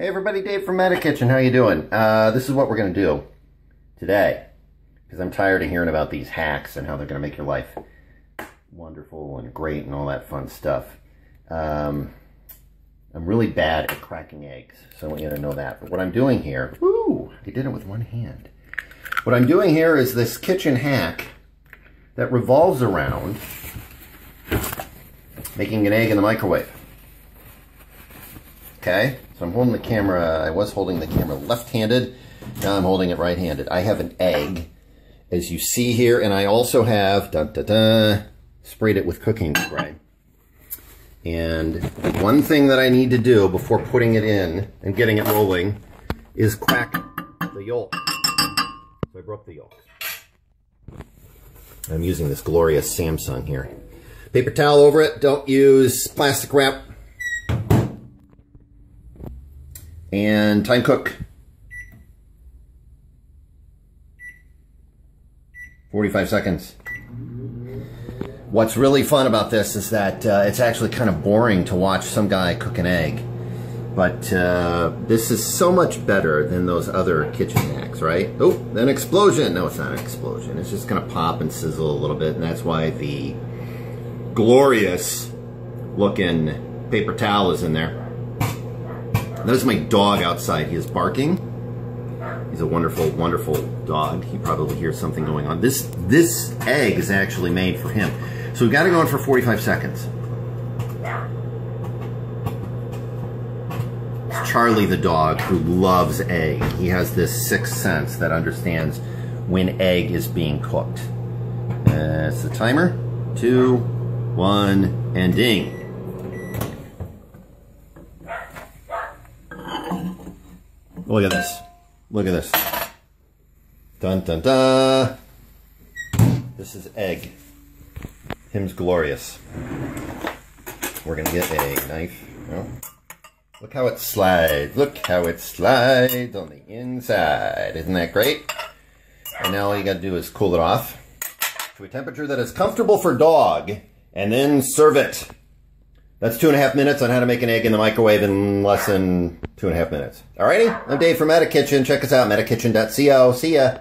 Hey everybody, Dave from Meta Kitchen. How you doing? Uh, this is what we're going to do today. Because I'm tired of hearing about these hacks and how they're going to make your life wonderful and great and all that fun stuff. Um, I'm really bad at cracking eggs, so I want you to know that. But what I'm doing here, woo, I did it with one hand. What I'm doing here is this kitchen hack that revolves around making an egg in the microwave. Okay? So I'm holding the camera, I was holding the camera left-handed, now I'm holding it right-handed. I have an egg, as you see here, and I also have, dun, dun, dun, sprayed it with cooking spray. And one thing that I need to do before putting it in and getting it rolling is crack the yolk. So I broke the yolk. I'm using this glorious Samsung here. Paper towel over it, don't use plastic wrap and time cook. 45 seconds. What's really fun about this is that uh, it's actually kind of boring to watch some guy cook an egg. But uh, this is so much better than those other kitchen hacks, right? Oh, an explosion. No, it's not an explosion. It's just going to pop and sizzle a little bit. And that's why the glorious looking paper towel is in there. Notice my dog outside. He is barking. He's a wonderful, wonderful dog. He probably hears something going on. This this egg is actually made for him. So we've got to go in for 45 seconds. It's Charlie the dog who loves egg. He has this sixth sense that understands when egg is being cooked. That's the timer. Two, one, and ding. Look at this. Look at this. Dun dun dun. This is egg. Him's glorious. We're gonna get a knife. Oh. Look how it slides. Look how it slides on the inside. Isn't that great? And now all you gotta do is cool it off to a temperature that is comfortable for dog and then serve it. That's two and a half minutes on how to make an egg in the microwave in less than two and a half minutes. Alrighty, I'm Dave from Meta Kitchen. Check us out, metakitchen.co. See ya.